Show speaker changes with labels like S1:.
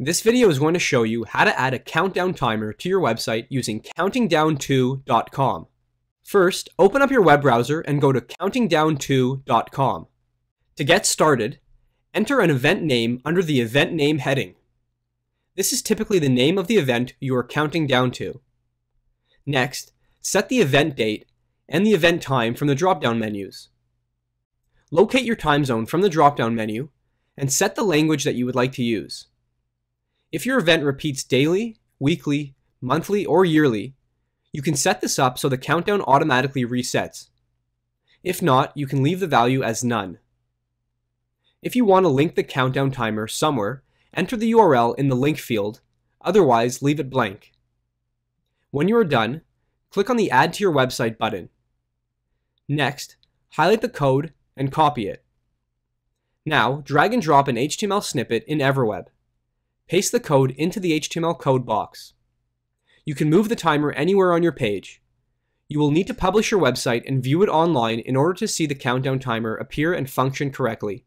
S1: This video is going to show you how to add a countdown timer to your website using countingdownto.com. First, open up your web browser and go to countingdownto.com. To get started, enter an event name under the event name heading. This is typically the name of the event you are counting down to. Next, set the event date and the event time from the drop-down menus. Locate your time zone from the drop-down menu and set the language that you would like to use. If your event repeats daily, weekly, monthly, or yearly, you can set this up so the countdown automatically resets. If not, you can leave the value as none. If you want to link the countdown timer somewhere, enter the URL in the link field, otherwise leave it blank. When you are done, click on the Add to your website button. Next, highlight the code and copy it. Now, drag and drop an HTML snippet in Everweb. Paste the code into the HTML code box. You can move the timer anywhere on your page. You will need to publish your website and view it online in order to see the countdown timer appear and function correctly.